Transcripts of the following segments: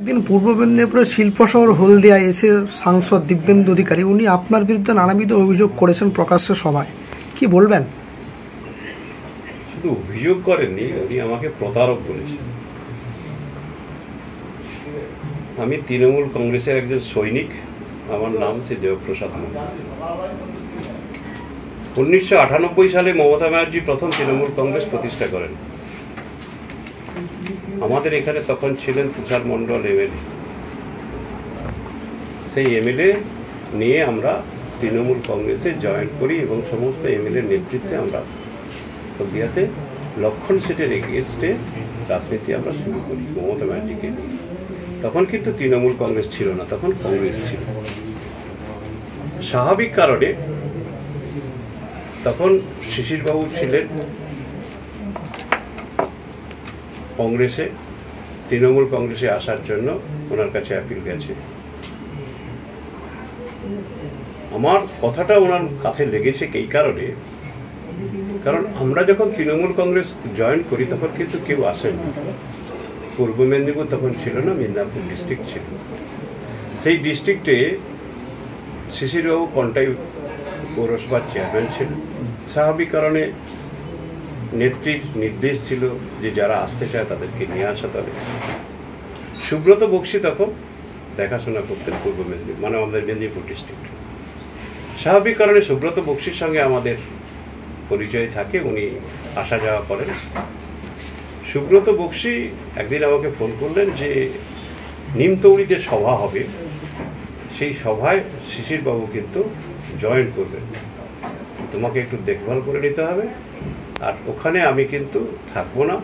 একদিন পূর্ব মেদিনীপুরের শিল্প শহর হলদিয়ায় এসে সাংসদ দিব্যেন্দু অধিকারী, উনি আপনার বিরুদ্ধে নানাবিধ অভিযোগ করেছেন প্রকাশ্যে সভায়। কি বলবেন? শুধু অভিযোগ করেননি, উনি আমাকে প্রতারক বলেছেন। আমি তৃণমূল কংগ্রেসের একজন সৈনিক, আমার নাম শ্রী দেবপ্রসাদ উনিশশো সালে মমতা ব্যানার্জি প্রথম তৃণমূল কংগ্রেস প্রতিষ্ঠা করেন। আমাদের এখানে তখন ছিলেন তুষার মণ্ডল এমএলএ সেই এমএলএ নিয়ে আমরা তৃণমূল কংগ্রেসে জয়েন করি এবং সমস্ত এমএলএ নেতৃত্বে আমরা হলদিয়াতে লক্ষণ সেটের এগেনস্টে রাজনীতি আমরা শুরু করি, মমতা ব্যানার্জিকে তখন কিন্তু তৃণমূল কংগ্রেস ছিল না, তখন কংগ্রেস ছিল। স্বাভাবিক কারণে তখন শিশিরবাবু ছিলেন কংগ্রেসে, তৃণমূল কংগ্রেসে আসার জন্য ওনার কাছে অ্যাপিল গেছে। আমার কথাটা ওনার কাছে লেগেছে এই কারণে। কারণ আমরা যখন তৃণমূল কংগ্রেস জয়েন করি, তখন কিন্তু কেউ আসেনি পূর্ব মেদিনীপুর তখন ছিল না, মেদিনীপুর ডিস্ট্রিক্ট ছিল। সেই ডিস্ট্রিক্টে শিশিরবাবু কন্টাই পৌরসভার চেয়ারম্যান ছিলেন। স্বাভাবিক কারণে নেত্রীর নির্দেশ ছিল যে যারা আসতে চায় তাদেরকে নিয়ে আসা তবে সুব্রত বক্সি তখন দেখাশোনা করতেন পূর্ব মেদিনীপুর মানে আমাদের মেদিনীপুর ডিস্ট্রিক্ট স্বাভাবিক কারণে সুব্রত বক্সির সঙ্গে আমাদের পরিচয় থাকে, উনি আসা যাওয়া করেন। সুব্রত বক্সি একদিন আমাকে ফোন করলেন যে নিমতৌড়িতে সভা হবে। সেই সভায় শিশিরবাবু কিন্তু জয়েন করবেন। তোমাকে একটু দেখভাল করে নিতে হবে। আর ওখানে আমি কিন্তু থাকব না।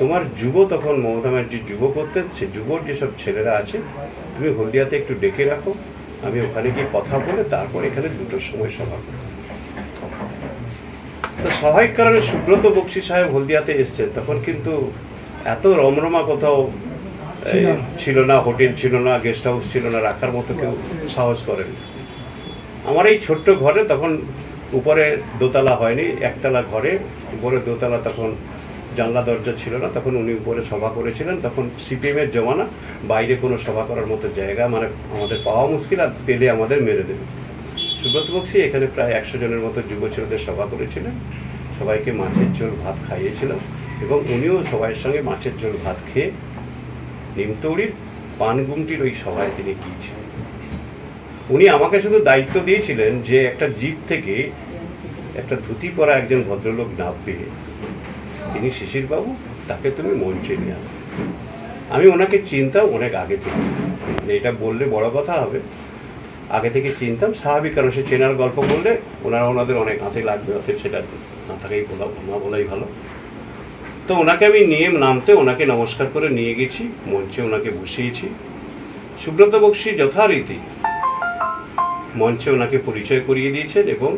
তোমার যুব তখন মমতা ব্যানার্জি যুব করতেন সে যুবর যেসব ছেলেরা আছে তুমি হলদিয়াতে একটু ডেকে রাখো। আমি ওখানে গিয়ে কথা বলে তারপর এখানে দুটোর সময় সভা তো স্বাভাবিক কারণে সুব্রত বক্সি সাহেব হলদিয়াতে এসছেন। তখন কিন্তু এত রমরমা কোথাও ছিল না। হোটেল ছিল না গেস্ট হাউস ছিল না রাখার মতো কেউ সাহস করেন আমার এই ছোট্ট ঘরে তখন উপরে দোতলা হয়নি, একতলা ঘরে। উপরে দোতলা তখন জানলা, দরজা ছিল না, তখন উনি উপরে সভা করেছিলেন। তখন সিপিএম এর জমানা, বাইরে কোনো সভা করার মতো জায়গা মানে আমাদের পাওয়া মুশকিল, আর পেলে আমাদের মেরে দেবে। সুব্রত বক্সি, এখানে প্রায় একশো জনের মতো যুব ছেলেদের সভা করেছিলেন। সবাইকে মাছের ঝোল, ভাত খাইয়েছিলেন এবং উনিও সবাইয়ের সঙ্গে মাছের ঝোল, ভাত খেয়ে নিমতৌড়ির, পানগুমটির ওই সভায় তিনি গিয়েছিলেন। উনি আমাকে শুধু দায়িত্ব দিয়েছিলেন যে একটা জিপ থেকে একটা ধুতি পরা একজন ভদ্রলোক নামবে তিনি শিশিরবাবু, তাকে তুমি মঞ্চে নিয়ে আসবে আমি ওনাকে চিনতাম অনেক আগে থেকে। মানে এটা বললে বড় কথা হবে। আগে থেকে চিনতাম, স্বাভাবিক কারণ সে চেনার গল্প বললে ওনারা ওনাদের অনেক হাতে লাগবে, অতএব সেটা না থাকাই বলা না বলাই ভালো। তো ওনাকে আমি নিয়ে নামতে ওনাকে নমস্কার করে নিয়ে গেছি, মঞ্চে ওনাকে বসিয়েছি। সুব্রত বক্সি যথারীতি মঞ্চে ওনাকে পরিচয় করিয়ে দিয়েছেন এবং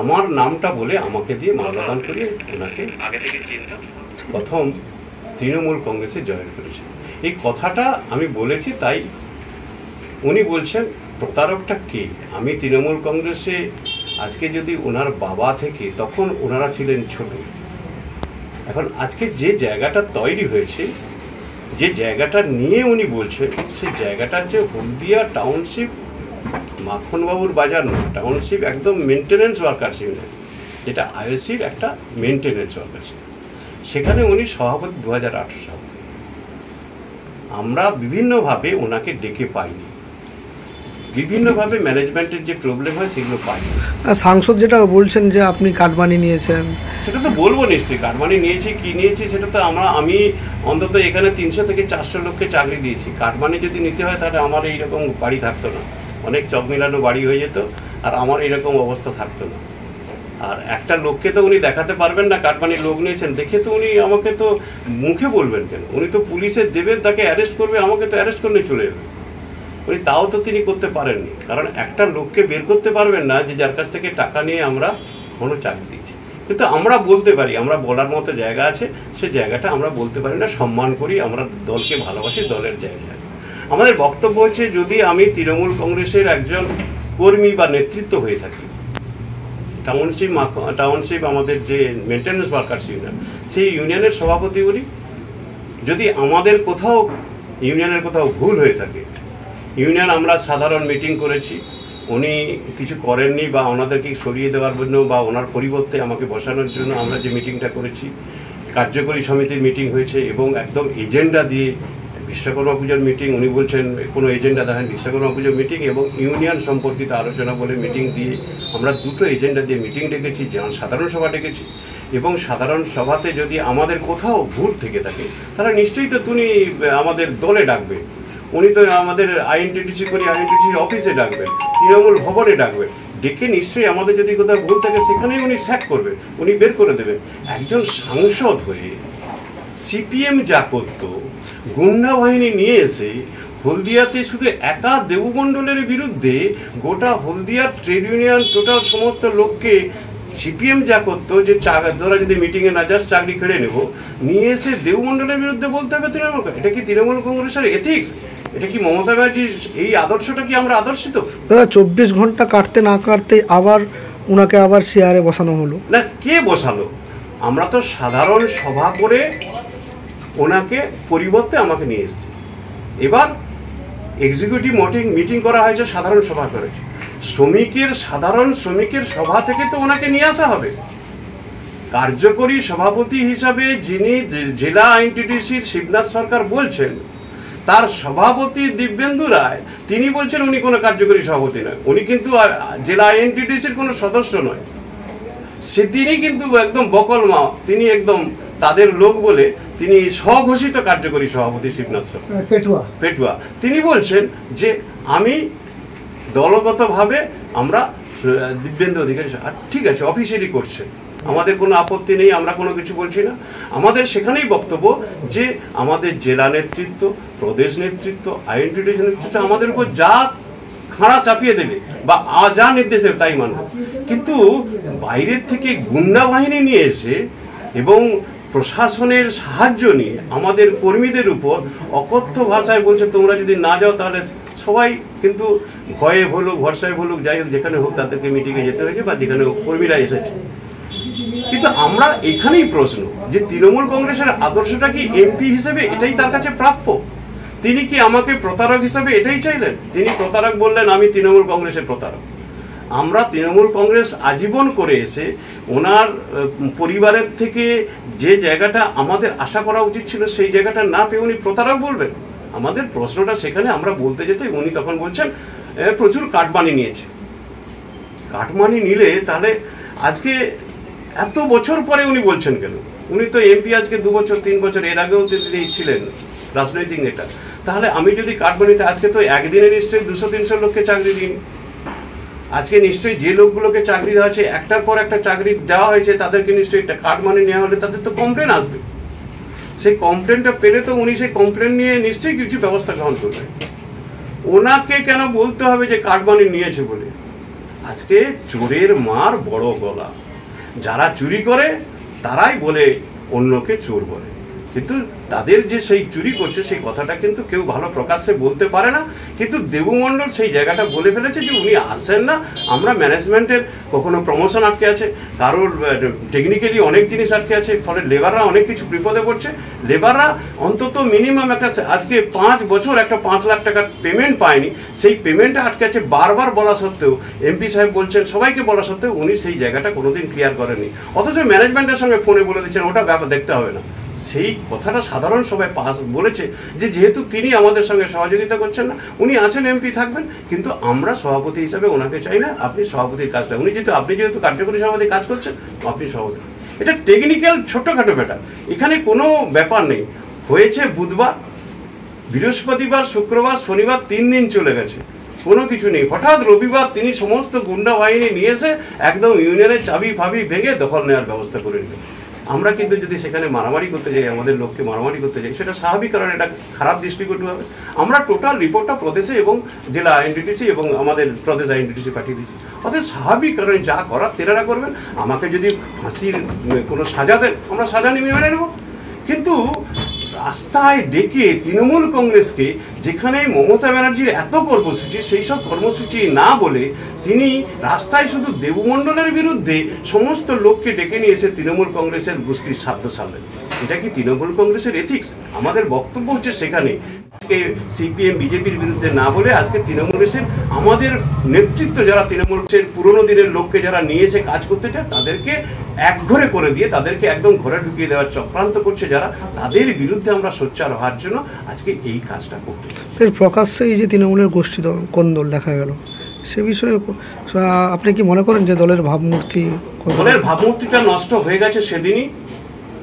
আমার নামটা বলে আমাকে দিয়ে মাল্যদান করিয়ে ওনাকে প্রথম তৃণমূল কংগ্রেসে জয়েন করেছেন। এই কথাটা আমি বলেছি তাই উনি বলছেন প্রতারকটা কে? আমি তৃণমূল কংগ্রেসে আজকে যদি ওনার বাবা থেকে তখন ওনারা ছিলেন ছোট। এখন আজকে যে জায়গাটা তৈরি হয়েছে যে জায়গাটা নিয়ে উনি বলছেন সেই জায়গাটা হচ্ছে হলদিয়া টাউনশিপ মাখনবাবুর বাজার নয় টাউনশিপ একদম মেনটেনেন্স ওয়ার্কার্স ইউনিয়ন যেটা আইওসির একটা মেনটেনেন্স ওয়ার্কার্স সেখানে উনি সভাপতি দু হাজার আঠারো সাল। আমরা বিভিন্নভাবে ওনাকে ডেকে পাইনি। বিভিন্নভাবে ম্যানেজমেন্টের যে প্রবলেম হয় সেগুলো পাইনি। আর সাংসদ যেটা বলছেন যে আপনি কাটবানি নিয়েছেন। সেটা তো বলব নিশ্চয়ই কাটমানি নিয়েছি কি নিয়েছি সেটা তো আমরা আমি অন্তত এখানে তিনশো থেকে চারশো লোককে চাকরি দিয়েছি। কাটমানি যদি নিতে হয় তাহলে আমার এইরকম বাড়ি থাকতো না। অনেক চক মিলানো বাড়ি হয়ে যেত, আর আমার এরকম অবস্থা থাকতো না। আর একটা লোককে তো উনি দেখাতে পারবেন না কাটমানির লোক নিয়েছেন, দেখে তো উনি আমাকে তো মুখে বলবেন কেন? উনি তো পুলিশে দেবেন, তাকে অ্যারেস্ট করবে, আমাকে তো অ্যারেস্ট করে চলে যাবে। উনি তাও তো তিনি করতে পারেননি, কারণ একটা লোককে বের করতে পারবেন না যে যার কাছ থেকে টাকা নিয়ে আমরা কোনো চাকরি দিচ্ছি। কিন্তু আমরা বলতে পারি, আমরা বলার মতো জায়গা আছে, সে জায়গাটা আমরা বলতে পারি না, সম্মান করি, আমরা দলকে ভালোবাসি, দলের জায়গায় আমাদের বক্তব্য হচ্ছে, যদি আমি তৃণমূল কংগ্রেসের একজন কর্মী বা নেতৃত্ব হয়ে থাকি টাউনশিপ টাউনশিপ আমাদের যে মেনটেন্যান্স ওয়ার্কার্স ইউনিয়ন সেই ইউনিয়নের সভাপতি বলি যদি আমাদের কোথাও ইউনিয়নের কোথাও ভুল হয়ে থাকে ইউনিয়ন আমরা সাধারণ মিটিং করেছি, উনি কিছু করেননি বা ওনাদেরকে সরিয়ে দেওয়ার জন্য বা ওনার পরিবর্তে আমাকে বসানোর জন্য আমরা যে মিটিংটা করেছি, কার্যকরী সমিতির মিটিং হয়েছে এবং একদম এজেন্ডা দিয়ে বিশ্বকর্মা পুজোর মিটিং উনি বলছেন, কোনো এজেন্ডা দেখেন, বিশ্বকর্মা পুজোর মিটিং এবং ইউনিয়ন সম্পর্কিত আলোচনা বলে মিটিং দিয়ে আমরা দুটো এজেন্ডা দিয়ে মিটিং ডেকেছি, যেমন সাধারণ সভা ডেকেছি। এবং সাধারণ সভাতে যদি আমাদের কোথাও ভুল থেকে থাকে, তাহলে নিশ্চয়ই তো তুমি আমাদের দলে ডাকবে। উনি তো আমাদের আইএনটিটিসি করি আইএনটিটিসি অফিসে ডাকবেন, তৃণমূল ভবনে ডাকবেন। ডেকে নিশ্চয়ই আমাদের যদি কোথাও ভুল থাকে, সেখানেই উনি স্যাক করবেন উনি বের করে দেবেন। একজন সাংসদ হয়ে সিপিএম যা করতো গুন্ডা বাহিনী নিয়ে এসে হলদিয়াতে শুধু একা দেবমণ্ডলের বিরুদ্ধে গোটা হলদিয়ার ট্রেড ইউনিয়ন টোটাল সমস্ত লোককে সিপিএম যা করতো যে তোরা যদি মিটিংয়ে না যাস চাকরি কেড়ে নেব নিয়ে এসে দেবমণ্ডলের বিরুদ্ধে বলতে হবে তৃণমূল এটা কি তৃণমূল কংগ্রেসের এথিক্স এটা কি মমতা ব্যানার্জির এই আদর্শটা কি আমরা আদর্শিত? দাদা চব্বিশ ঘণ্টা কাটতে না কাটতে আবার ওনাকে আবার চেয়ারে বসানো হলো। না কে বসালো? আমরা তো সাধারণ সভা করে ওনাকে পরিবর্তে আমাকে নিয়ে এসেছি। এবার এক্সিকিউটিভ মিটিং মিটিং করা হয়েছে, সাধারণ সভা করেছে। শ্রমিকের, সাধারণ শ্রমিকের সভা থেকে তো ওনাকে নিয়ে আসা হবে। কার্যকরী সভাপতি হিসাবে যিনি জেলা আইনটিডিসির শিবনাথ সরকার বলছেন, তার সভাপতি দিব্যেন্দু রায়, তিনি বলছেন উনি কোনো কার্যকরী সভাপতি নয়। উনি কিন্তু জেলা আইএনটিডিসির কোনো সদস্য নয়। সে তিনি কিন্তু একদম বকল মা তিনি একদম তাদের লোক বলে তিনি স্বঘোষিত কার্যকরী সভাপতি শিবনাথ পেটুয়া। পেটুয়া। তিনি বলছেন যে আমি দলগতভাবে আমরা দিব্যেন্দু অধিকারী আর ঠিক আছে অফিসিয়ালি করছে। আমাদের কোনো আপত্তি নেই আমরা কোনো কিছু বলছি না। আমাদের সেখানেই বক্তব্য যে আমাদের জেলা নেতৃত্ব প্রদেশ নেতৃত্ব আইএনটিডি নেতৃত্ব আমাদের উপর যা খাঁড়া চাপিয়ে দেবে বা আ- যা নির্দেশ দেবে তাই মানব। কিন্তু বাইরের থেকে গুন্ডা বাহিনী নিয়ে এসে এবং প্রশাসনের সাহায্য নিয়ে আমাদের কর্মীদের উপর অকথ্য ভাষায় বলছে, তোমরা যদি না যাও তাহলে সবাই কিন্তু ভয়ে ভুলুক, ভরসায় ভুলুক, যাই হোক, যেখানে হোক তাদেরকে মিটিংয়ে যেতে হয়েছে বা যেখানে হোক কর্মীরা এসেছে। কিন্তু আমরা এখানেই প্রশ্ন যে তৃণমূল কংগ্রেসের আদর্শটা কি এমপি হিসেবে এটাই তার কাছে প্রাপ্য? তিনি কি আমাকে প্রতারক হিসেবে এটাই চাইলেন? তিনি প্রতারক বললেন, আমি তৃণমূল কংগ্রেসের প্রতারক। আমরা তৃণমূল কংগ্রেস আজীবন করে এসে ওনার পরিবারের থেকে যে জায়গাটা আমাদের আশা করা উচিত ছিল সেই জায়গাটা না পেয়ে উনি প্রতারক বলবেন। আমাদের প্রশ্নটা সেখানে আমরা বলতে যেতে উনি তখন বলছেন প্রচুর কাটমানি নিয়েছে। কাটমানি নিলে তাহলে আজকে এত বছর পরে উনি বলছেন কেন? উনি তো এমপি আজকে দু বছর, তিন বছর, এর আগেও তিনি ছিলেন রাজনৈতিক নেতা। তাহলে আমি যদি কাটমানিতে, আজকে তো একদিনে নিশ্চয়ই দুশো, তিনশো লোককে চাকরি দিন। আজকে নিশ্চয়ই যে লোকগুলোকে চাকরি দেওয়া হয়েছে, একটার পর একটা চাকরি দেওয়া হয়েছে, তাদেরকে নিশ্চয়ই একটা কার্ড কাটমানি নেওয়া হলে তাদের তো কমপ্লেন আসবে। সেই কমপ্লেনটা পেলে তো উনি সেই কমপ্লেন নিয়ে নিশ্চয়ই কিছু ব্যবস্থা গ্রহণ করবেন। ওনাকে কেন বলতে হবে যে কার্ড কাটমানি নিয়েছে বলে? আজকে চোরের মার বড় গলা। যারা চুরি করে, তারাই বলে অন্যকে চোর বলে। কিন্তু তাদের যে সেই চুরি করছে, সেই কথাটা কিন্তু কেউ ভালো প্রকাশ্যে বলতে পারে না। কিন্তু দেবমণ্ডল সেই জায়গাটা বলে ফেলেছে যে উনি আসেন না। আমরা ম্যানেজমেন্টের কখনো প্রমোশন আটকে আছে, কারোর টেকনিক্যালি অনেক জিনিস আটকে আছে, ফলে লেবাররা অনেক কিছু বিপদে পড়ছে। লেবাররা অন্তত মিনিমাম একটা আজকে পাঁচ বছর একটা পাঁচ লাখ টাকার পেমেন্ট পায়নি। সেই পেমেন্টটা আটকে আছে বারবার বলা সত্ত্বেও। এমপি সাহেব বলছেন, সবাইকে বলা সত্ত্বেও উনি সেই জায়গাটা কোনোদিন ক্লিয়ার করেননি। অথচ ম্যানেজমেন্টের সঙ্গে ফোনে বলে দিচ্ছেন, ওটা ব্যাপার দেখতে হবে না। সেই কথাটা সাধারণ সবাই পাস বলেছে যে যেহেতু তিনি আমাদের সঙ্গে সহযোগিতা করছেন না, উনি আছেন এমপি থাকবেন, কিন্তু আমরা সভাপতি হিসাবে ওনাকে চাই না, আপনি সভাপতির কাজটা, উনি যেহেতু, আপনি যেহেতু কার্যকরী সভাপতি কাজ করছেন আপনি সভাপতি। এটা টেকনিক্যাল ছোট্টখাটো ব্যাপার। এখানে কোনো ব্যাপার নেই। হয়েছে বুধবার, বৃহস্পতিবার, শুক্রবার, শনিবার তিন দিন চলে গেছে। কোনো কিছু নেই। হঠাৎ রবিবার তিনি সমস্ত গুন্ডা বাহিনী নিয়ে এসে একদম ইউনিয়নের চাবি ফাবি ভেঙে দখল নেওয়ার ব্যবস্থা করে নিল আমরা কিন্তু যদি সেখানে মারামারি করতে যাই, আমাদের লোককে মারামারি করতে যাই, সেটা স্বাভাবিক কারণ এটা খারাপ দৃষ্টিকটু হবে। আমরা টোটাল রিপোর্টটা প্রদেশে এবং জেলা আইনডিটিসি এবং আমাদের প্রদেশ আইনডিটিসি পাঠিয়ে দিচ্ছি অর্থাৎ স্বাভাবিক কারণে যা করার তেনারা করবেন। আমাকে যদি ফাঁসির কোনো সাজা দেন, আমরা সাজা নিয়ে মেনে নেব। কিন্তু রাস্তায় ডেকে তৃণমূল কংগ্রেসকে, যেখানে মমতা ব্যানার্জির এত কর্মসূচি, সেই সব কর্মসূচি না বলে তিনি রাস্তায় শুধু দেবমণ্ডলের বিরুদ্ধে সমস্ত লোককে ডেকে নিয়েছে তৃণমূল কংগ্রেসের গোষ্ঠীর স্বার্থ সামনে এটা কি তৃণমূল কংগ্রেসের এথিক্স আমাদের বক্তব্য হচ্ছে সেখানে। আজকে সিপিএম বিজেপির বিরুদ্ধে না বলে আজকে তৃণমূল এসের আমাদের নেতৃত্ব যারা তৃণমূলের পুরনো দিনের লোককে যারা নিয়ে এসে কাজ করতে চায় তাদেরকে একঘরে করে দিয়ে তাদেরকে একদম ঘরে ঢুকিয়ে দেওয়ার চক্রান্ত করছে যারা। তাদের বিরুদ্ধে আমরা সোচ্চার হওয়ার জন্য আজকে এই কাজটা করতে প্রকাশ্যে এই যে তৃণমূলের গোষ্ঠী দল- কোন্দল দেখা গেল সে বিষয়ে আপনি কি মনে করেন যে দলের ভাবমূর্তি দলের ভাবমূর্তিটা নষ্ট হয়ে গেছে সেদিনই।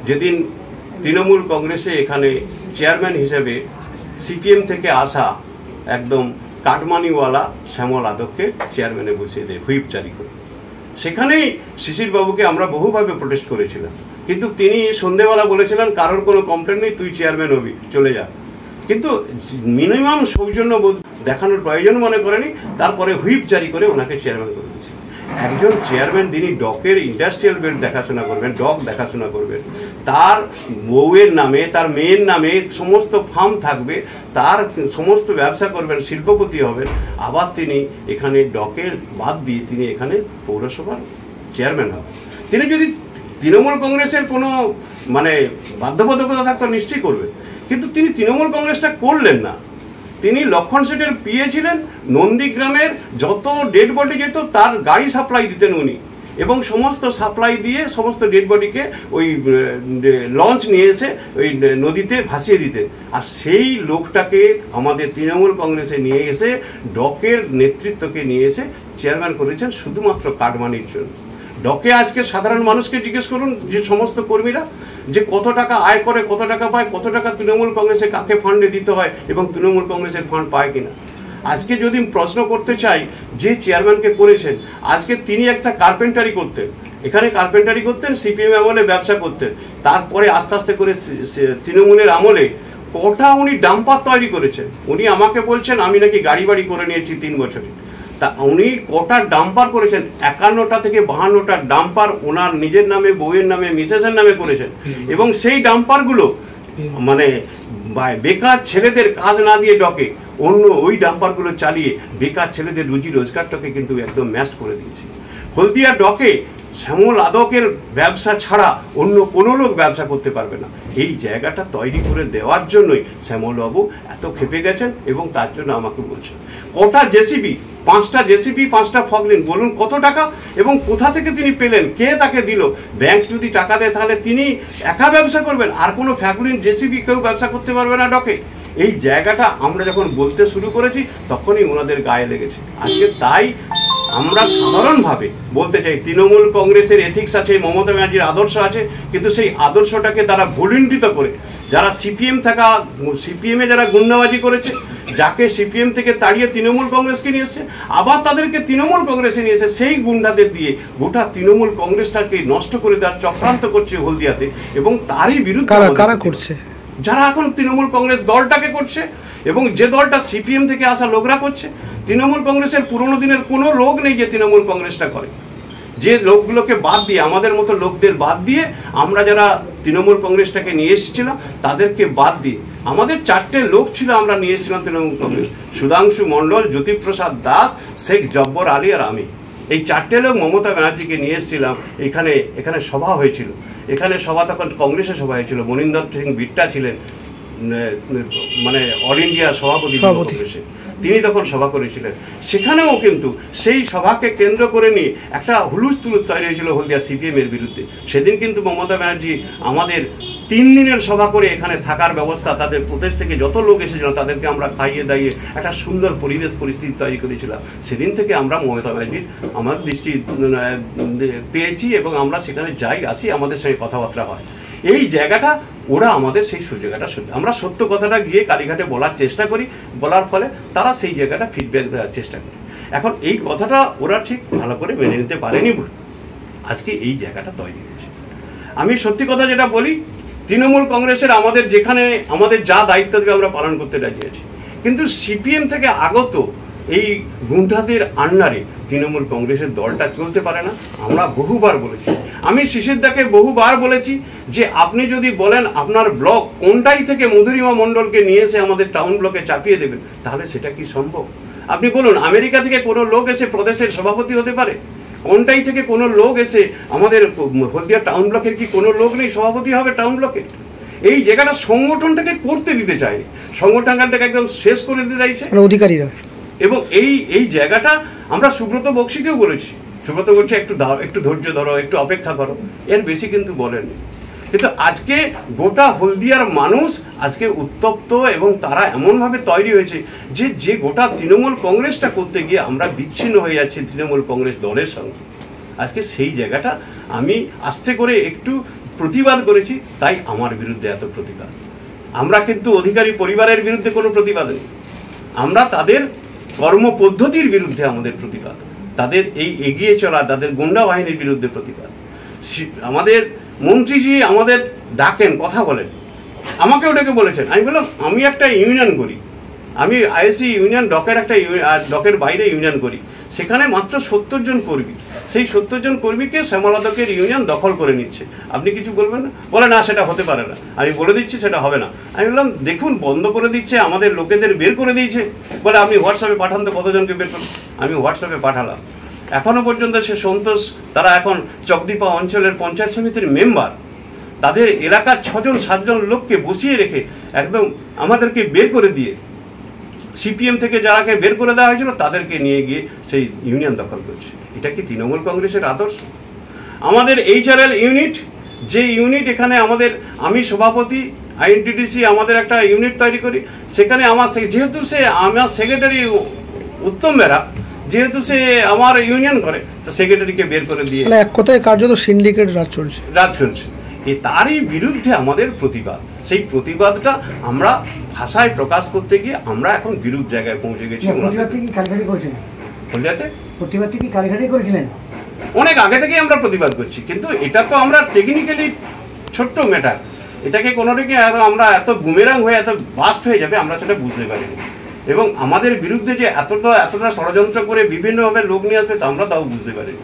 যেদিন তৃণমূল কংগ্রেসে এখানে চেয়ারম্যান হিসেবে সিপিএম থেকে আসা একদম কাটমানিওয়ালা শ্যামল আদককে চেয়ারম্যানে বসিয়ে দেয় হুইপ জারি করে। সেখানেই শিশির বাবুকে আমরা বহুভাবে প্রোটেস্ট করেছিলাম। কিন্তু তিনি সন্ধেবেলা বলেছিলেন, কারোর কোনো কমপ্লেন নেই, তুই চেয়ারম্যান হবি, চলে যা। কিন্তু মিনিমাম সৌজন্য বোধ দেখানোর প্রয়োজন মনে করেনি, তারপরে হুইপ জারি করে ওনাকে চেয়ারম্যান করে দিয়েছে। একজন চেয়ারম্যান যিনি ডকের ইন্ডাস্ট্রিয়াল বেল্ট দেখাশোনা করবেন, ডক দেখাশোনা করবেন, তার বউয়ের নামে, তার মেয়ের নামে সমস্ত ফার্ম থাকবে, তার সমস্ত ব্যবসা করবেন, শিল্পপতি হবেন, আবার তিনি এখানে ডকের বাদ দিয়ে তিনি এখানে পৌরসভার চেয়ারম্যান হবেন। তিনি যদি তৃণমূল কংগ্রেসের কোনো মানে বাধ্যবাধকতা থাকতো নিশ্চয়ই করবে। কিন্তু তিনি তৃণমূল কংগ্রেসটা করলেন না। তিনি লক্ষণ সেটের পিয়ে ছিলেন, নন্দীগ্রামের যত ডেড বডি যেত, তার গাড়ি সাপ্লাই দিতেন উনি। এবং সমস্ত সাপ্লাই দিয়ে সমস্ত ডেড বডিকে ওই লঞ্চ নিয়ে এসে ওই নদীতে ভাসিয়ে দিতেন। আর সেই লোকটাকে আমাদের তৃণমূল কংগ্রেসে নিয়ে এসে, ডকের নেতৃত্বকে নিয়ে এসে চেয়ারম্যান করেছেন শুধুমাত্র কাটমানির জন্য। ডকে আজকে সাধারণ মানুষকে জিজ্ঞেস করুন, যে সমস্ত কর্মীরা, যে কত টাকা আয় করে, কত টাকা পায়, কত টাকা তৃণমূল কংগ্রেসে কাকে ফান্ডে দিতে হয় এবং তৃণমূল কংগ্রেসের ফান্ড পায় কিনা। আজকে যদি প্রশ্ন করতে চাই, যে চেয়ারম্যানকে করেছেন, আজকে তিনি একটা কার্পেন্টারি করতেন। এখানে কার্পেন্টারি করতেন সিপিএম আমলে ব্যবসা করতেন। তারপরে আস্তে আস্তে করে তৃণমূলের আমলে কটা উনি ডাম্পার তৈরি করেছেন। উনি আমাকে বলছেন, আমি নাকি গাড়ি বাড়ি করে নিয়েছি তিন বছরে। তা উনি কটা ডাম্পার করেছেন? একান্নটা থেকে বাহান্নটা ডাম্পার ওনার নিজের নামে বউয়ের নামে মিসেসের নামে করেছেন। এবং সেই ডাম্পারগুলো মানে বেকার ছেলেদের কাজ না দিয়ে ডকে অন্য ওই ডাম্পারগুলো চালিয়ে বেকার ছেলেদের রুজি রোজগারটাকে কিন্তু একদম ম্যাচ করে দিয়েছে। হলদিয়া ডকে শ্যামল আদকের ব্যবসা ছাড়া অন্য কোনো লোক ব্যবসা করতে পারবে না। এই জায়গাটা তৈরি করে দেওয়ার জন্যই শ্যামলবাবু এত খেপে গেছেন এবং তার জন্য আমাকে বলছেন। কটা জেসিবি পাঁচটা জেসিপি, পাঁচটা ফগলিন বলুন কত টাকা এবং কোথা থেকে তিনি পেলেন? কে তাকে দিল? ব্যাংক যদি টাকা দেয়, তাহলে তিনি একা ব্যবসা করবেন। আর কোনো ফ্যাগলিন জেসিপি কেউ ব্যবসা করতে পারবে না ডকে। এই জায়গাটা আমরা যখন বলতে শুরু করেছি, তখনই ওনাদের গায়ে লেগেছে। আজকে তাই আমরা সাধারণভাবে বলতে চাই তৃণমূল কংগ্রেসের এথিক্স আছে মমতা ব্যানার্জির আদর্শ আছে কিন্তু সেই আদর্শটাকে তারা ভুলুণ্ঠিত করে যারা সিপিএম থাকা সিপিএমে যারা গুন্ডাবাজি করেছে যাকে সিপিএম থেকে তাড়িয়ে তৃণমূল কংগ্রেসকে নিয়ে এসছে আবার তাদেরকে তৃণমূল কংগ্রেসে নিয়ে এসে সেই গুন্ডাদের দিয়ে গোটা তৃণমূল কংগ্রেসটাকে নষ্ট করে দেওয়ার চক্রান্ত করছে হলদিয়াতে এবং তারই বিরুদ্ধে কারা। করছে যারা এখন তৃণমূল কংগ্রেস দলটাকে করছে এবং যে দলটা সিপিএম থেকে আসা লোকরা করছে, তৃণমূল কংগ্রেসের পুরনো দিনের কোনো লোক নেই যে তৃণমূল কংগ্রেসটা করে। যে লোকগুলোকে বাদ দিয়ে, আমাদের মতো লোকদের বাদ দিয়ে আমরা যারা তৃণমূল কংগ্রেসটাকে নিয়ে এসেছিলাম, তাদেরকে বাদ দিয়ে, আমাদের চারটে লোক ছিল আমরা নিয়ে এসেছিলাম তৃণমূল কংগ্রেস। সুধাংশু মণ্ডল, জ্যোতিপ্রসাদ দাস, শেখ জব্বর আলী আর আমি। এই চারটে লোক মমতা ব্যানার্জিকে নিয়ে এসেছিলাম এখানে এখানে সভা হয়েছিল এখানে সভা তখন কংগ্রেসের সভা হয়েছিল মনিন্দর সিং বিট্টা ছিলেন মানে অল ইন্ডিয়া সভাপতি। তিনি তখন সভা করেছিলেন। সেখানেও কিন্তু সেই সভাকে কেন্দ্র করে নিয়ে একটা হুলুস তুলুস তৈরি হয়েছিল হলদিয়া সিপিএম এর বিরুদ্ধে। সেদিন কিন্তু মমতা ব্যানার্জি আমাদের তিন দিনের সভা করে এখানে থাকার ব্যবস্থা তাদের প্রদেশ থেকে যত লোক এসেছিল তাদেরকে আমরা খাইয়ে দাইয়ে একটা সুন্দর পরিবেশ পরিস্থিতি তৈরি করেছিলাম। সেদিন থেকে আমরা মমতা ব্যানার্জির আমার দৃষ্টি পেয়েছি এবং আমরা সেখানে যাই, আসি, আমাদের সঙ্গে কথাবার্তা হয়। এই জায়গাটা, ওরা আমাদের সেই সুযোগটা শুনবে আমরা সত্য কথাটা গিয়ে কালীঘাটে বলার চেষ্টা করি, বলার ফলে তারা সেই জায়গাটা ফিডব্যাক দেওয়ার চেষ্টা করে। এখন এই কথাটা ওরা ঠিক ভালো করে মেনে নিতে পারেনি আজকে এই জায়গাটা তৈরি হয়েছে। আমি সত্যি কথা যেটা বলি, তৃণমূল কংগ্রেসের আমাদের যেখানে, আমাদের যা দায়িত্ব দেবে আমরা পালন করতে রাজি আছি। কিন্তু সিপিএম থেকে আগত এই গুন্ডাদের আন্ডারে তৃণমূল কংগ্রেসের দলটা চলতে পারে না, আমরা বহুবার বলেছি। আমি শিশিরদাকে বহুবার বলেছি যে আপনি যদি বলেন আপনার ব্লক কোনটাই থেকে মধুরিমা মণ্ডলকে নিয়ে এসে আমাদের টাউন ব্লকে চাপিয়ে দেবেন, তাহলে সেটা কি সম্ভব? আপনি বলুন, আমেরিকা থেকে কোনো লোক এসে প্রদেশের সভাপতি হতে পারে? কোনটাই থেকে কোনো লোক এসে আমাদের হলদিয়া টাউন ব্লকের কি কোনো লোক নেই সভাপতি হবে টাউন ব্লকে? এই জায়গাটা সংগঠনটাকে করতে দিতে চায়নি সংগঠনটাকে একদম শেষ করে দিতে চাইছে। মানে অধিকারীরা। এবং এই এই জায়গাটা আমরা সুব্রত বক্সিকেও বলেছি। সুব্রত বলছে একটু দাও, একটু ধৈর্য ধরো, একটু অপেক্ষা করো। এর বেশি কিন্তু বলেননি। কিন্তু আজকে গোটা হলদিয়ার মানুষ আজকে উত্তপ্ত এবং তারা এমনভাবে তৈরি হয়েছে যে যে গোটা তৃণমূল কংগ্রেসটা করতে গিয়ে আমরা বিচ্ছিন্ন হয়ে যাচ্ছি তৃণমূল কংগ্রেস দলের সঙ্গে। আজকে সেই জায়গাটা আমি আস্তে করে একটু প্রতিবাদ করেছি, তাই আমার বিরুদ্ধে এত প্রতিবাদ। আমরা কিন্তু অধিকারী পরিবারের বিরুদ্ধে কোনো প্রতিবাদ নেই। আমরা তাদের কর্মপদ্ধতির বিরুদ্ধে আমাদের প্রতিবাদ। তাদের এই এগিয়ে চলা, তাদের গুন্ডা বাহিনীর বিরুদ্ধে প্রতিবাদ। আমাদের মন্ত্রীজি আমাদের ডাকেন, কথা বলেন। আমাকেও ডেকে বলেছেন। আমি বললাম, আমি একটা ইউনিয়ন করি আমি আইএসি ইউনিয়ন ডকের একটা ডকের বাইরে ইউনিয়ন করি। সেখানে মাত্র সত্তর জন কর্মী। সেই সত্তর জন কর্মীকে শ্যামলাদকের ইউনিয়ন দখল করে নিচ্ছে। আপনি কিছু বলবেন না? বলে, না, সেটা হতে পারে না। আমি বলে দিচ্ছি, সেটা হবে না। আমি বললাম, দেখুন, বন্ধ করে দিচ্ছে, আমাদের লোকেদের বের করে দিয়েছে। বলে, আপনি হোয়াটসঅ্যাপে পাঠান তো, কতজনকে বের করুন আমি হোয়াটসঅ্যাপে পাঠালাম। এখনও পর্যন্ত সে সন্তোষ, তারা এখন চকদীপা অঞ্চলের পঞ্চায়েত সমিতির মেম্বার। তাদের এলাকার ছজন, সাতজন লোককে বসিয়ে রেখে একদম আমাদেরকে বের করে দিয়ে সিপিএম থেকে যারাকে বের করে দেওয়া হয়েছিল তাদেরকে নিয়ে গিয়ে সেই ইউনিয়ন দখল করছে। এটা কি তৃণমূল কংগ্রেসের আদর্শ? আমাদের এইচআরএল ইউনিট যে ইউনিট এখানে আমাদের আমি সভাপতি আইএনটিডিসি আমাদের একটা ইউনিট তৈরি করি সেখানে আমার যেহেতু সে আমার সেক্রেটারি উত্তম বেরা যেহেতু সে আমার ইউনিয়ন করে তো সেক্রেটারিকে বের করে দিয়ে মানে এক কথায় কার্যত সিন্ডিকেট রাজ চলছে। রাজ চলছে। এ তারই বিরুদ্ধে আমাদের প্রতিবাদ। সেই প্রতিবাদটা আমরা ভাষায় প্রকাশ করতে গিয়ে আমরা এখন বিরূপ জায়গায় পৌঁছে গেছি। প্রতিবাদ কি কালীঘাটি করেছিলেন? অনেক আগে থেকেই আমরা প্রতিবাদ করছি কিন্তু এটা তো আমরা টেকনিক্যালি ছোট্ট ম্যাটার এটাকে কোনো দিকে আমরা এত বুমেরাং হয়ে এত বাস্ট হয়ে যাবে আমরা সেটা বুঝতে পারিনি। এবং আমাদের বিরুদ্ধে যে এতটা এতটা ষড়যন্ত্র করে বিভিন্নভাবে লোক নিয়ে আসবে তা আমরা তাও বুঝতে পারিনি।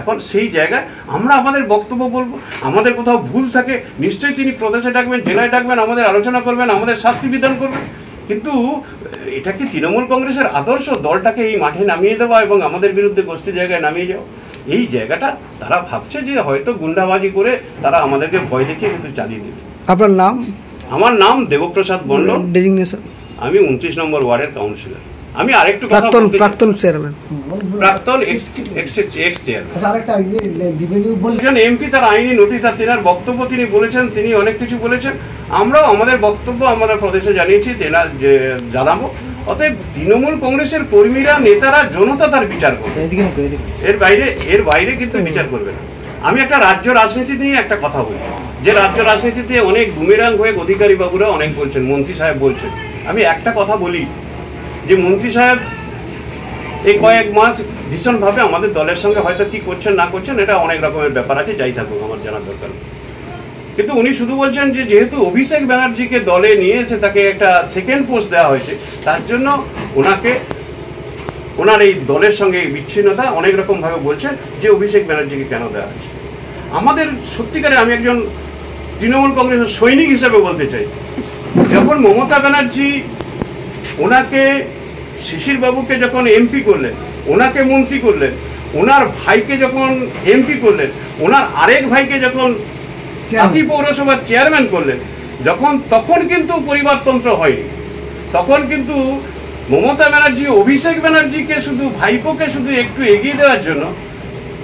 এখন সেই জায়গায় আমরা আমাদের বক্তব্য বলব আমাদের কোথাও ভুল থাকে নিশ্চয়ই তিনি প্রদেশে ডাকবেন জেলায় ডাকবেন আমাদের আলোচনা করবেন আমাদের শাস্তি বিধান করবেন। কিন্তু এটা কি তৃণমূল কংগ্রেসের আদর্শ? দলটাকে এই মাঠে নামিয়ে দেওয়া এবং আমাদের বিরুদ্ধে গোষ্ঠী জায়গায় নামিয়ে যাওয়া? এই জায়গাটা তারা ভাবছে যে হয়তো গুন্ডাবাজি করে তারা আমাদেরকে ভয় দেখিয়ে কিন্তু চালিয়ে দেবে। আপনার নাম? আমার নাম দেবপ্রসাদ মণ্ডল। আমি উনত্রিশ নম্বর ওয়ার্ডের কাউন্সিলর। আমি আরেকটু কথা প্রাক্তন প্রাক্তন চেয়ারম্যান প্রাক্তন এক্স চেয়ারম্যান আচ্ছা এমপি তার আইনি নোটিশ আর তেনার বক্তব্য তিনি বলেছেন তিনি অনেক কিছু বলেছেন। আমরাও আমাদের বক্তব্য আমরা প্রদেশে জানিয়েছি তেনার যে জানাব। অতএব তৃণমূল কংগ্রেসের কর্মীরা নেতারা জনতা তার বিচার করবে। এদিকে না এদিকে। এর বাইরে এর বাইরে কিন্তু বিচার করবে না। আমি একটা রাজ্য রাজনীতি নিয়ে একটা কথা বলি। যে রাজ্য রাজনীতিতে অনেক বুমেরাং হয়ে অধিকারী বাবুরা অনেক বলছেন মন্ত্রী সাহেব বলছেন। আমি একটা কথা বলি। যে মন্ত্রী সাহেব এই কয়েক মাস ভীষণভাবে আমাদের দলের সঙ্গে হয়তো কি করছেন, না করছেন, এটা অনেক রকমের ব্যাপার আছে, যাই থাকুক, আমার জানার দরকার কিন্তু উনি শুধু বলছেন যে যেহেতু অভিষেক ব্যানার্জিকে দলে নিয়ে এসে তাকে একটা সেকেন্ড পোস্ট দেওয়া হয়েছে, তার জন্য ওনাকে, ওনার এই দলের সঙ্গে বিচ্ছিন্নতা অনেক রকমভাবে বলছেন যে অভিষেক ব্যানার্জিকে কেন দেওয়া হয়েছে। আমাদের সত্যিকারে আমি একজন তৃণমূল কংগ্রেসের সৈনিক হিসেবে বলতে চাই, যখন মমতা ব্যানার্জি ওনাকে শিশির বাবুকে যখন এমপি করলেন ওনাকে মন্ত্রী করলেন ওনার ভাইকে যখন এমপি করলেন ওনার আরেক ভাইকে যখন জাতি পৌরসভার চেয়ারম্যান করলেন যখন তখন কিন্তু পরিবারতন্ত্র হয়নি। তখন কিন্তু মমতা ব্যানার্জি অভিষেক ব্যানার্জিকে শুধু ভাইপোকে শুধু একটু এগিয়ে দেওয়ার জন্য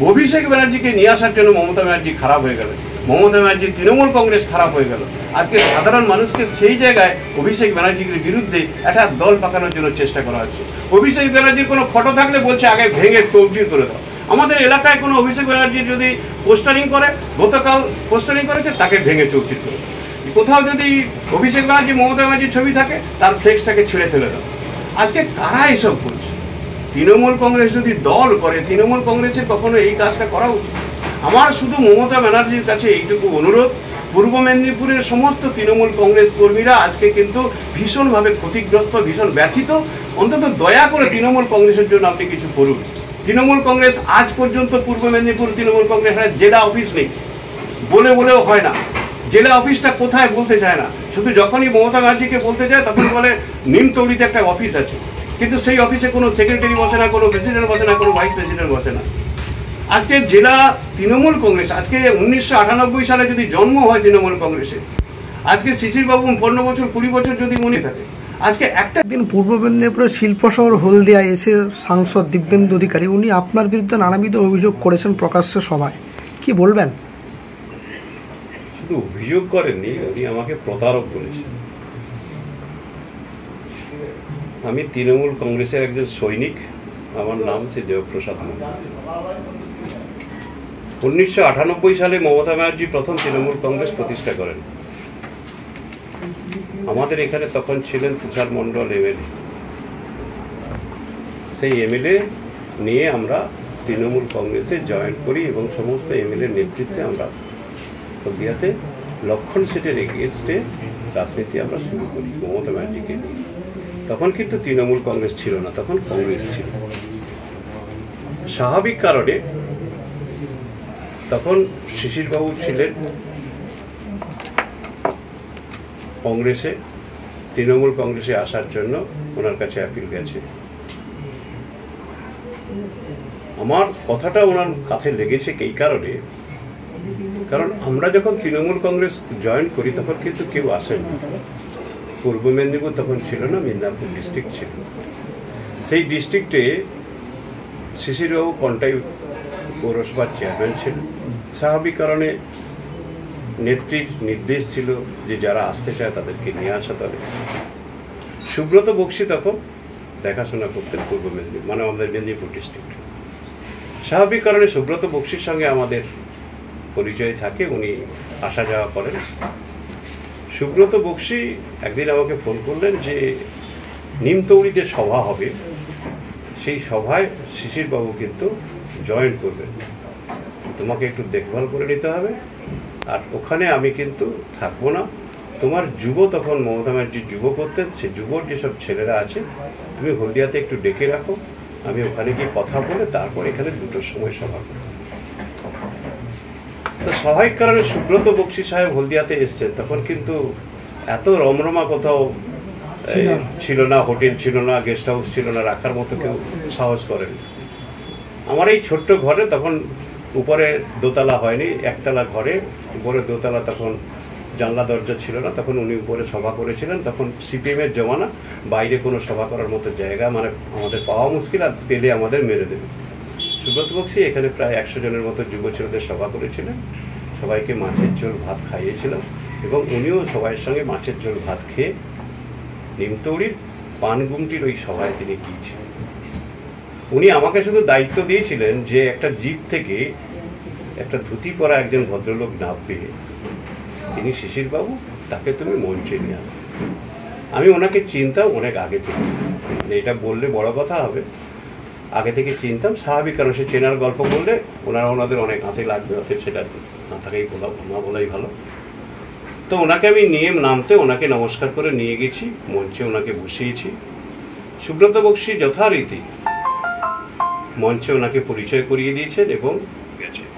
অভিষেক ব্যানার্জিকে নিয়ে আসার জন্য মমতা ব্যানার্জি খারাপ হয়ে গেল। মমতা ব্যানার্জি, তৃণমূল কংগ্রেস খারাপ হয়ে গেল। আজকে সাধারণ মানুষকে সেই জায়গায় অভিষেক ব্যানার্জির বিরুদ্ধে একটা দল পাকানোর জন্য চেষ্টা করা হচ্ছে। অভিষেক ব্যানার্জির কোনো ফটো থাকলে বলছে, আগে ভেঙে তৌজির করে দাও। আমাদের এলাকায় কোনো অভিষেক ব্যানার্জি যদি পোস্টারিং করে, গতকাল পোস্টারিং করেছে, তাকে ভেঙে চৌচির করে কোথাও যদি অভিষেক ব্যানার্জি, মমতা ব্যানার্জির ছবি থাকে, তার ফ্লেক্সটাকে ছিঁড়ে ফেলে দাও। আজকে কারা এসব করছে? তৃণমূল কংগ্রেস যদি দল করে, তৃণমূল কংগ্রেসের কখনো এই কাজটা করা উচিত? আমার শুধু মমতা ব্যানার্জির কাছে এইটুকু অনুরোধ, পূর্ব মেদিনীপুরের সমস্ত তৃণমূল কংগ্রেস কর্মীরা আজকে কিন্তু ভীষণভাবে ক্ষতিগ্রস্ত, ভীষণ ব্যথিত। অন্তত দয়া করে তৃণমূল কংগ্রেসের জন্য আপনি কিছু করুন। তৃণমূল কংগ্রেস আজ পর্যন্ত পূর্ব মেদিনীপুর তৃণমূল কংগ্রেসের জেলা অফিস নেই। বলে বলেও হয় না। জেলা অফিসটা কোথায় বলতে চায় না। শুধু যখনই মমতা ব্যানার্জিকে বলতে যায়, তখন বলে নিমতৌড়িতে একটা অফিস আছে। কিন্তু সেই অফিসে কোনো সেক্রেটারি বসে না কোনো প্রেসিডেন্ট বসে না কোনো ভাইস প্রেসিডেন্ট বসে না। আজকে জেলা তৃণমূল কংগ্রেস আজকে উনিশশো আটানব্বই সালে যদি জন্ম হয় তৃণমূল কংগ্রেসে আজকে শিশির বাবু পনেরো বছর কুড়ি বছর যদি মনে থাকে আজকে একটা দিন পূর্ব মেদিনীপুরের শিল্প শহর হলদিয়ায় এসে সাংসদ দিব্যেন্দু অধিকারী উনি আপনার বিরুদ্ধে নানাবিধ অভিযোগ করেছেন প্রকাশ্যে সভায়। কি বলবেন? শুধু অভিযোগ করেননি উনি আমাকে প্রতারক বলেছেন। আমি তৃণমূল কংগ্রেসের একজন সৈনিক। আমার নাম শ্রী দেবপ্রসাদ উনিশশো আটানব্বই সালে মমতা ব্যানার্জি প্রথম তৃণমূল কংগ্রেস প্রতিষ্ঠা করেন। আমাদের এখানে তখন ছিলেন তুষার মণ্ডল এমএলএ। সেই এমএলএ নিয়ে আমরা তৃণমূল কংগ্রেসে জয়েন করি এবং সমস্ত এমএলএ নেতৃত্বে আমরা হলদিয়াতে লক্ষণ সেটের এগেনস্টে রাজনীতি আমরা শুরু করি মমতা ব্যানার্জিকে নিয়ে। তখন কিন্তু তৃণমূল কংগ্রেস ছিল না, তখন কংগ্রেস ছিল। স্বাভাবিক কারণে তখন শিশিরবাবু ছিলেন কংগ্রেসে, তৃণমূল কংগ্রেসে আসার জন্য ওনার কাছে অ্যাপিল গেছে। আমার কথাটা ওনার কাছে লেগেছে এই কারণে, কারণ আমরা যখন তৃণমূল কংগ্রেস জয়েন করি তখন কিন্তু কেউ আসেনি পূর্ব মেদিনীপুর তখন ছিল না, মেদিনীপুর ডিস্ট্রিক্ট ছিল। সেই ডিস্ট্রিক্টে শিশিরবাবু কন্টাই পৌরসভার চেয়ারম্যান ছিল। স্বাভাবিক কারণে নেত্রীর নির্দেশ ছিল যে যারা আসতে চায় তাদেরকে নিয়ে আসা তাদের সুব্রত বক্সি তখন দেখাশোনা করতেন পূর্ব মেদিনীপুর মানে আমাদের মেদিনীপুর ডিস্ট্রিক্ট স্বাভাবিক কারণে সুব্রত বক্সির সঙ্গে আমাদের পরিচয় থাকে, উনি আসা যাওয়া করেন। সুব্রত বক্সি একদিন আমাকে ফোন করলেন যে নিমতৌড়ি যে সভা হবে, সেই সভায় শিশিরবাবু কিন্তু জয়েন করবেন। তোমাকে একটু দেখভাল করে নিতে হবে। আর ওখানে আমি কিন্তু থাকব না। তোমার যুব তখন মমতা ব্যানার্জি যুব করতেন, সে যুবর যেসব ছেলেরা আছে, তুমি হলদিয়াতে একটু ডেকে রাখো। আমি ওখানে গিয়ে কথা বলে তারপর এখানে দুটোর সময় সভা করব। তো স্বাভাবিক কারণে সুব্রত বক্সি সাহেব হলদিয়াতে এসছেন তখন কিন্তু এত রমরমা কোথাও ছিল না। হোটেল ছিল না গেস্ট হাউস ছিল না রাখার মতো কেউ সাহস করেন। আমার এই ছোট্ট ঘরে তখন উপরে দোতলা হয়নি একতলা ঘরে। উপরে দোতলা তখন জানলা দরজা ছিল না। তখন উনি উপরে সভা করেছিলেন। তখন সিপিএম এর জমানা বাইরে কোনো সভা করার মতো জায়গা মানে আমাদের পাওয়া মুশকিল আর পেলে আমাদের মেরে দেবে। সুব্রত বক্সি, এখানে প্রায় একশো জনের মতো যুব ছেলেদের সভা করেছিলেন। সবাইকে মাছের ঝোল ভাত খাইয়েছিলেন এবং উনিও সবাইয়ের সঙ্গে মাছের ঝোল ভাত খেয়ে নিমতৌড়ির পানগুমটির ওই সভায় তিনি গিয়েছিলেন। উনি আমাকে শুধু দায়িত্ব দিয়েছিলেন যে একটা জিপ থেকে একটা ধুতি পরা একজন ভদ্রলোক নামবে তিনি শিশির বাবু তাকে তুমি মঞ্চে নিয়ে আসবে। আমি ওনাকে চিনতাম অনেক আগে থেকে মানে এটা বললে বড় কথা হবে। আগে থেকে চিনতাম, স্বাভাবিক কারণ সে চেনার গল্প বললে ওনারা ওনাদের অনেক হাতে লাগবে, অতএব সেটা না থাকাই বলা, না বলাই ভালো। তো ওনাকে আমি নিয়ে নামতে, ওনাকে নমস্কার করে নিয়ে গেছি, মঞ্চে ওনাকে বসিয়েছি। সুব্রত বক্সি যথারীতি মঞ্চে ওনাকে পরিচয় করিয়ে দিয়েছেন এবং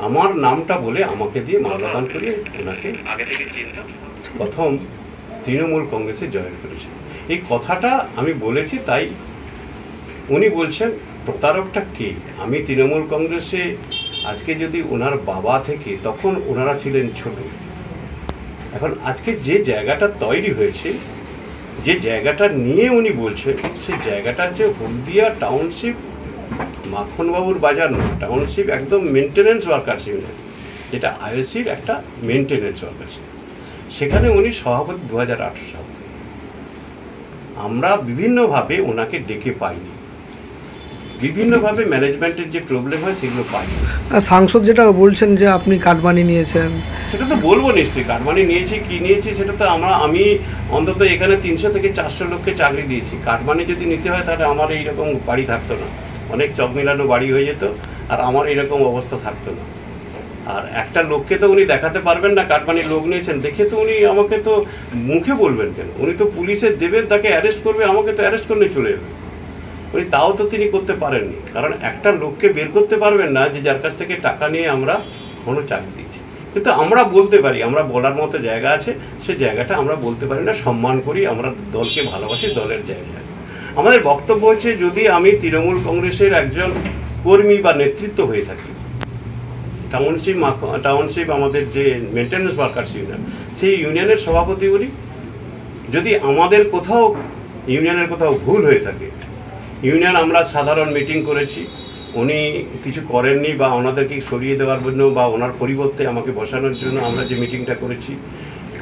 আমার নামটা বলে আমাকে দিয়ে মাল্যদান করিয়ে ওনাকে প্রথম তৃণমূল কংগ্রেসে জয়েন করেছেন। এই কথাটা আমি বলেছি, তাই উনি বলছেন প্রতারকটা কে? আমি তৃণমূল কংগ্রেসে আজকে যদি ওনার বাবা থেকে, তখন ওনারা ছিলেন ছোট। এখন আজকে যে জায়গাটা তৈরি হয়েছে, যে জায়গাটা নিয়ে উনি বলছেন, সেই জায়গাটা হচ্ছে হলদিয়া টাউনশিপ, মাখনবাবুর বাজার নয়, টাউনশিপ একদম মেনটেনেন্স ওয়ার্কার্স ইউনিয়ন যেটা আইওসির একটা মেনটেনেন্স ওয়ার্কার্স সেখানে উনি সভাপতি দু হাজার আঠারো সাল। আমরা বিভিন্নভাবে ওনাকে ডেকে পাইনি। বিভিন্নভাবে ম্যানেজমেন্টের যে প্রবলেম হয় সেগুলো পাই। সাংসদ যেটা বলছেন যে আপনি কাটবানি নিয়েছেন। সেটা তো বলব নিশ্চয়ই কাটমানি নিয়েছি কি নিয়েছি সেটা তো আমরা আমি অন্তত এখানে তিনশো থেকে চারশো লোককে চাকরি দিয়েছি। কাটমানি যদি নিতে হয় তাহলে আমার এইরকম বাড়ি থাকতো না। অনেক চক মিলানো বাড়ি হয়ে যেত আর আমার এরকম অবস্থা থাকতো না। আর একটা লোককে তো উনি দেখাতে পারবেন না কাটমানির লোক নিয়েছেন। দেখে তো উনি আমাকে তো মুখে বলবেন কেন? উনি তো পুলিশে দেবেন তাকে অ্যারেস্ট করবে আমাকে তো অ্যারেস্ট করে নিয়ে চলে যাবে। উনি তাও তো তিনি করতে পারেননি। কারণ একটা লোককে বের করতে পারবেন না যে যার কাছ থেকে টাকা নিয়ে আমরা কোনো চাকরি দিচ্ছি। কিন্তু আমরা বলতে পারি, আমরা বলার মতো জায়গা আছে, সে জায়গাটা আমরা বলতে পারি না, সম্মান করি, আমরা দলকে ভালোবাসি, দলের জায়গায় আমাদের বক্তব্য হচ্ছে, যদি আমি তৃণমূল কংগ্রেসের একজন কর্মী বা নেতৃত্ব হয়ে থাকি, টাউনশিপ টাউনশিপ আমাদের যে মেনটেন্যান্স ওয়ার্কার্স ইউনিয়ন সেই ইউনিয়নের সভাপতি বলি। যদি আমাদের কোথাও ইউনিয়নের কোথাও ভুল হয়ে থাকে ইউনিয়ন আমরা সাধারণ মিটিং করেছি। উনি কিছু করেননি বা ওনাদেরকে সরিয়ে দেওয়ার জন্য বা ওনার পরিবর্তে আমাকে বসানোর জন্য আমরা যে মিটিংটা করেছি,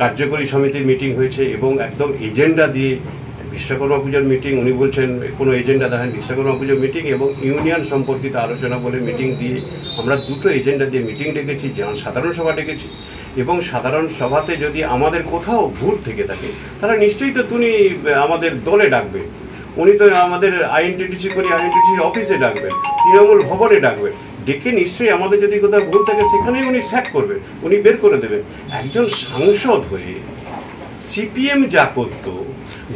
কার্যকরী সমিতির মিটিং হয়েছে এবং একদম এজেন্ডা দিয়ে বিশ্বকর্মা পুজোর মিটিং, উনি বলছেন কোনো এজেন্ডা দেখেন বিশ্বকর্মা পুজোর মিটিং এবং ইউনিয়ন সম্পর্কিত আলোচনা বলে মিটিং দিয়ে আমরা দুটো এজেন্ডা দিয়ে মিটিং ডেকেছি, যেমন সাধারণ সভা ডেকেছি এবং সাধারণ সভাতে যদি আমাদের কোথাও ভুল থেকে থাকে, তাহলে নিশ্চয়ই তো তুমি আমাদের দলে ডাকবে। উনি তো আমাদের আইএনটিটিসি করি আইএনটিটিসি অফিসে ডাকবেন, তৃণমূল ভবনে ডাকবেন। ডেকে নিশ্চয়ই আমাদের যদি কোথাও ভুল থাকে, সেখানেই উনি স্যাক করবেন, উনি বের করে দেবেন। একজন সাংসদ হয়ে সিপিএম যা করত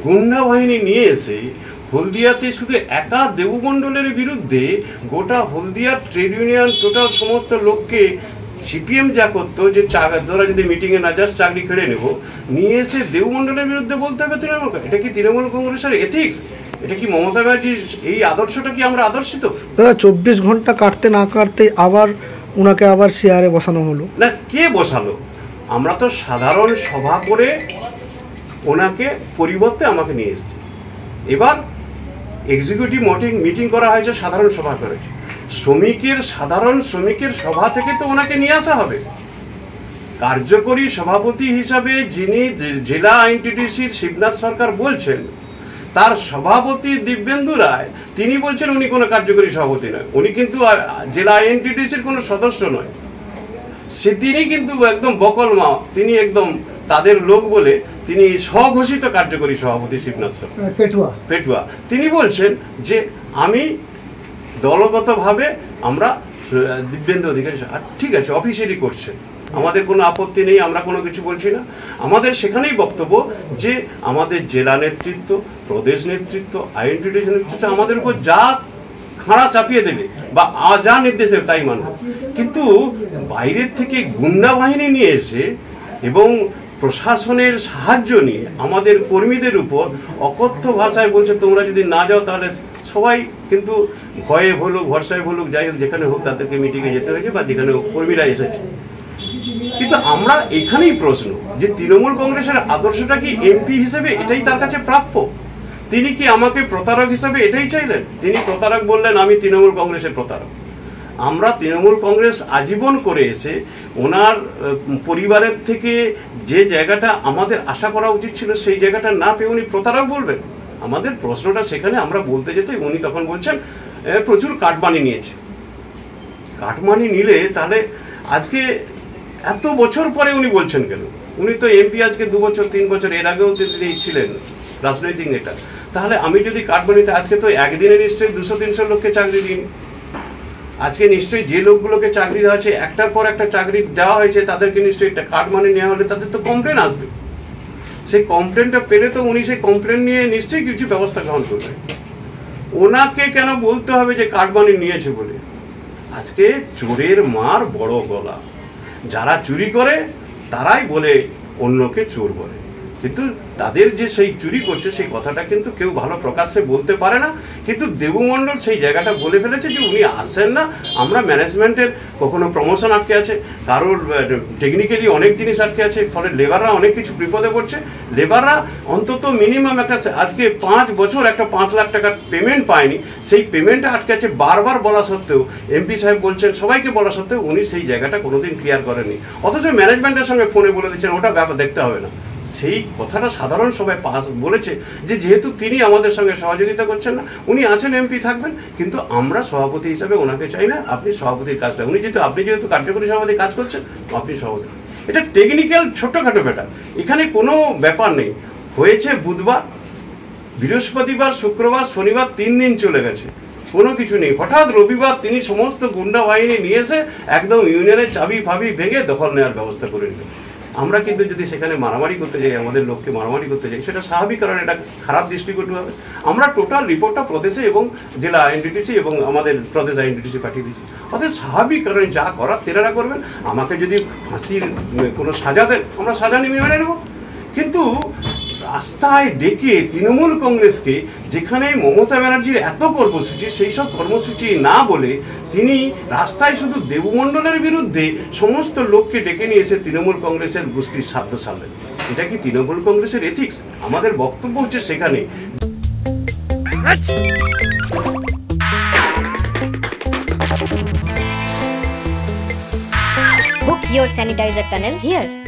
গুন্ডা বাহিনী নিয়ে এসে হলদিয়াতে শুধু একা দেবমণ্ডলের বিরুদ্ধে গোটা হলদিয়ার ট্রেড ইউনিয়ন টোটাল সমস্ত লোককে সিপিএম যা করতো যে তোরা যদি মিটিংয়ে না যাস, চাকরি কেড়ে নেব, নিয়ে এসে দেবমণ্ডলের বিরুদ্ধে বলতে হবে তৃণমূল এটা কি তৃণমূল কংগ্রেসের এথিক্স এটা কি মমতা ব্যানার্জির এই আদর্শটা কি আমরা আদর্শিত? দাদা চব্বিশ ঘণ্টা কাটতে না কাটতে আবার ওনাকে আবার চেয়ারে বসানো হলো। না কে বসালো? আমরা তো সাধারণ সভা করে ওনাকে পরিবর্তে আমাকে নিয়ে এসেছি। এবার এক্সিকিউটিভ মিটিং মিটিং করা হয়েছে সাধারণ সভা করেছে। শ্রমিকের সাধারণ শ্রমিকের সভা থেকে তো ওনাকে নিয়ে আসা হবে। কার্যকরী সভাপতি হিসাবে যিনি জেলা আইনটিডিসির শিবনাথ সরকার বলছেন তার সভাপতি দিব্যেন্দু রায় তিনি বলছেন উনি কোনো কার্যকরী সভাপতি নয়। উনি কিন্তু জেলা আইএনটিডিসির কোনো সদস্য নয়। সে তিনি কিন্তু একদম বকল মা তিনি একদম তাদের লোক বলে তিনি স্বঘোষিত কার্যকরী সভাপতি শিবনাথ পেটুয়া। পেটুয়া। তিনি বলছেন যে আমি দলগতভাবে আমরা দিব্যেন্দু অধিকারী ঠিক আছে অফিসিয়ালি করছে আমাদের কোনো আপত্তি নেই, আমরা কোনো কিছু বলছি না। আমাদের সেখানেই বক্তব্য যে আমাদের জেলা নেতৃত্ব, প্রদেশ নেতৃত্ব আইএনটিডি নেতৃত্ব আমাদের উপর যা খাঁড়া চাপিয়ে দেবে বা যা নির্দেশ দেবে তাই মানব। কিন্তু বাইরের থেকে গুন্ডা বাহিনী নিয়ে এসে এবং প্রশাসনের সাহায্য নিয়ে আমাদের কর্মীদের উপর অকথ্য ভাষায় বলছে, তোমরা যদি না যাও তাহলে সবাই কিন্তু ভয়ে বলুক ভরসায় বলুক যাই হোক, যেখানে হোক তাদেরকে মিটিংয়ে যেতে হয়েছে বা যেখানে কর্মীরা এসেছে। কিন্তু আমরা এখানেই প্রশ্ন যে তৃণমূল কংগ্রেসের আদর্শটা কি এমপি হিসেবে এটাই তার কাছে প্রাপ্য? তিনি কি আমাকে প্রতারক হিসেবে এটাই চাইলেন? তিনি প্রতারক বললেন আমি তৃণমূল কংগ্রেসের প্রতারক। আমরা তৃণমূল কংগ্রেস আজীবন করে এসে ওনার পরিবারের থেকে যে জায়গাটা আমাদের আশা করা উচিত ছিল সেই জায়গাটা না পেয়ে উনি প্রতারক বলবেন। আমাদের প্রশ্নটা সেখানে আমরা বলতে যেতে উনি তখন বলছেন "এ, প্রচুর কাটমানি নিয়েছে। কাটমানি নিলে তাহলে আজকে এত বছর পরে উনি বলছেন কেন? উনি তো এমপি আজকে দু বছর, তিন বছর, এর আগেও তিনি ছিলেন, রাজনৈতিক নেতা। তাহলে আমি যদি কাটমানিতে আজকে তো একদিনে নিশ্চয়ই দুশো, তিনশো লোককে চাকরি দিন। আজকে নিশ্চয়ই যে লোকগুলোকে চাকরি দেওয়া হয়েছে, একটার পর একটা চাকরি দেওয়া হয়েছে, তাদেরকে নিশ্চয়ই কাটমানি নেওয়া হলে তাদের তো কমপ্লেন আসবে। সেই কমপ্লেনটা পেলে তো উনি সেই কমপ্লেন নিয়ে নিশ্চয়ই কিছু ব্যবস্থা গ্রহণ করবেন। ওনাকে কেন বলতে হবে যে কাটমানি নিয়েছে বলে? আজকে চোরের মার বড় গলা। যারা চুরি করে তারাই বলে অন্যকে চোর বলে। কিন্তু তাদের যে সেই চুরি করছে, সেই কথাটা কিন্তু কেউ ভালো প্রকাশ্যে বলতে পারে না। কিন্তু দেবুমণ্ডল সেই জায়গাটা বলে ফেলেছে যে উনি আসেন না। আমরা ম্যানেজমেন্টের কখনো প্রমোশন আটকে আছে, কারোর টেকনিক্যালি অনেক জিনিস আটকে আছে, ফলে লেবাররা অনেক কিছু বিপদে পড়ছে। লেবাররা অন্তত মিনিমাম একটা আজকে পাঁচ বছর একটা পাঁচ লাখ টাকার পেমেন্ট পায়নি। সেই পেমেন্টটা আটকে আছে বারবার বলা সত্ত্বেও। এমপি সাহেব বলছেন, সবাইকে বলা সত্ত্বেও উনি সেই জায়গাটা কোনোদিন ক্লিয়ার করেননি। অথচ ম্যানেজমেন্টের সঙ্গে ফোনে বলে দিচ্ছেন, ওটা ব্যাপার দেখতে হবে না। সেই কথাটা সাধারণ সবাই পাস বলেছে যে যেহেতু তিনি আমাদের সঙ্গে সহযোগিতা করছেন না, উনি আছেন এমপি থাকবেন, কিন্তু আমরা সভাপতি হিসাবে ওনাকে চাই না, আপনি সভাপতির কাজটা, উনি যেহেতু, আপনি যেহেতু কার্যকরী সভাপতি কাজ করছেন, আপনি সভাপতি। এটা টেকনিক্যাল ছোট্টখাটো ব্যাপার। এখানে কোনো ব্যাপার নেই। হয়েছে বুধবার, বৃহস্পতিবার, শুক্রবার, শনিবার তিন দিন চলে গেছে। কোনো কিছু নেই। হঠাৎ রবিবার তিনি সমস্ত গুন্ডা বাহিনী নিয়ে এসে একদম ইউনিয়নের চাবি ফাবি ভেঙে দখল নেওয়ার ব্যবস্থা করে নিলেন আমরা কিন্তু যদি সেখানে মারামারি করতে যাই, আমাদের লোককে মারামারি করতে যাই, সেটা স্বাভাবিক কারণ এটা খারাপ দৃষ্টিকটু হবে। আমরা টোটাল রিপোর্টটা প্রদেশে এবং জেলা আইনডিটিসি এবং আমাদের প্রদেশ আইনডিটিসি পাঠিয়ে দিচ্ছি অর্থাৎ স্বাভাবিক কারণে যা করার তেনারা করবেন। আমাকে যদি ফাঁসির কোনো সাজা দেন, আমরা সাজা নিয়ে মেনে নেব। কিন্তু রাস্তায় ডেকে তৃণমূল কংগ্রেসকে, যেখানে মমতা ব্যানার্জির এত কর্মসূচি, সেই সব কর্মসূচি না বলে তিনি রাস্তায় শুধু দেবমণ্ডলের বিরুদ্ধে সমস্ত লোককে ডেকে নিয়েছে তৃণমূল কংগ্রেসের গোষ্ঠীর সাধ্য সামনে। এটা কি তৃণমূল কংগ্রেসের এথিক্স আমাদের বক্তব্য হচ্ছে সেখানে। Your sanitizer tunnel here.